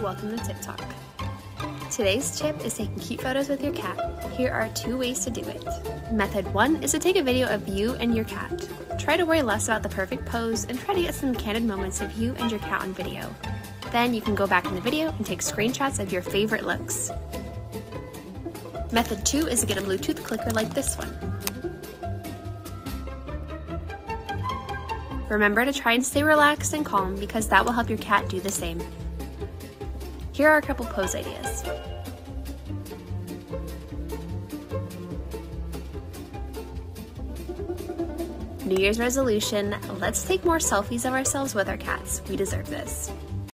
welcome to Tip Talk. Today's tip is taking cute photos with your cat. Here are two ways to do it. Method one is to take a video of you and your cat. Try to worry less about the perfect pose and try to get some candid moments of you and your cat on video. Then you can go back in the video and take screenshots of your favorite looks. Method two is to get a Bluetooth clicker like this one. Remember to try and stay relaxed and calm because that will help your cat do the same. Here are a couple pose ideas. New Year's resolution let's take more selfies of ourselves with our cats. We deserve this.